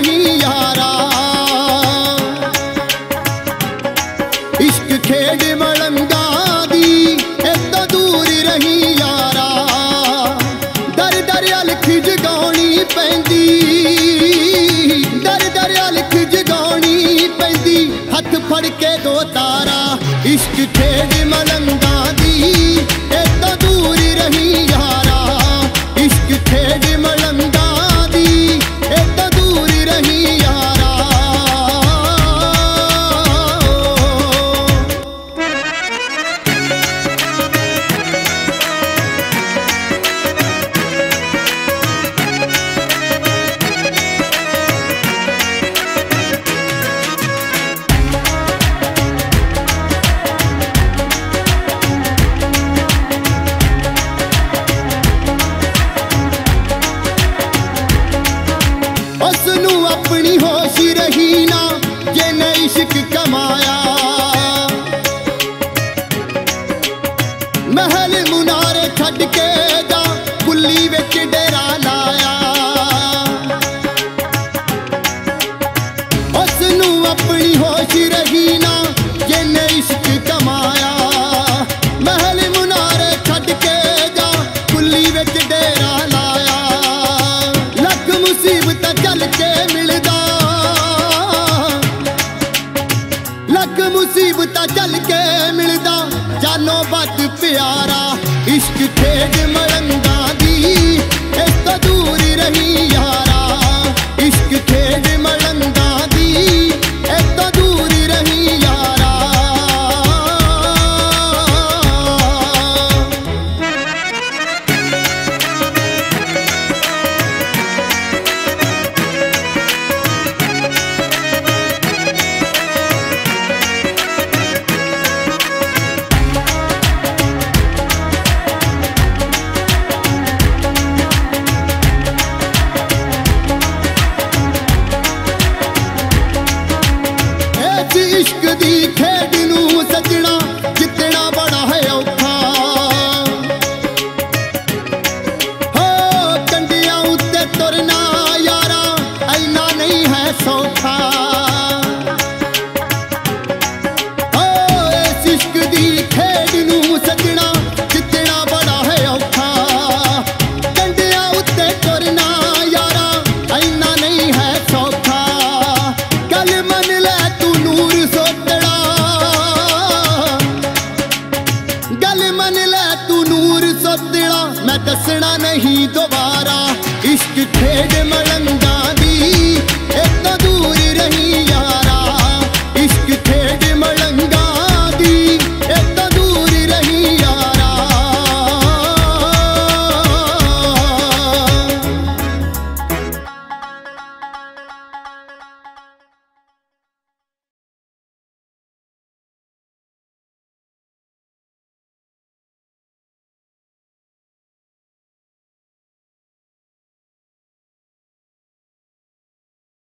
ਨਹੀਂ ਯਾਰਾ ਇਸ਼ਕ ਖੇਡ ਮਲੰਗਾ ਦੀ ਇਤੋਂ ਦੂਰ ਰਹੀ ਯਾਰਾ ਦਰ ਦਰ ਅਲਖ ਜਗਾਉਣੀ ਪੈਂਦੀ ਦਰ ਦਰ ਅਲਖ ਜਗਾਉਣੀ ਪੈਂਦੀ ਹੱਥ ਫੜ ਕੇ ਦੋ ਤਾਰਾ ਇਸ਼ਕ ਖੇਡ ਮਲ ਡੇਰਾ ਲਾਇਆ। ਲੱਖ ਮੁਸੀਬਤਾਂ ਚੱਲ ਕੇ ਮਿਲਦਾ। ਲੱਖ ਮੁਸੀਬਤਾਂ ਚੱਲ ਕੇ ਮਿਲਦਾ। ਜਾਨੋਂ ਵੱਧ ਪਿਆਰਾ, ਇਸ਼ਕ ਖੇਡ ਮਲੰਗਾ ਦੀ। ਗੱਲ ਮੰਨ ਲੈ ਤੂੰ ਨੂਰ ਸੱਦਣਾ ਮੈਂ ਦੱਸਣਾ ਨਹੀਂ ਦੁਬਾਰਾ। ਇਸ਼ਕ ਖੇਡ ਮਲੰਗਾ ਦੀ।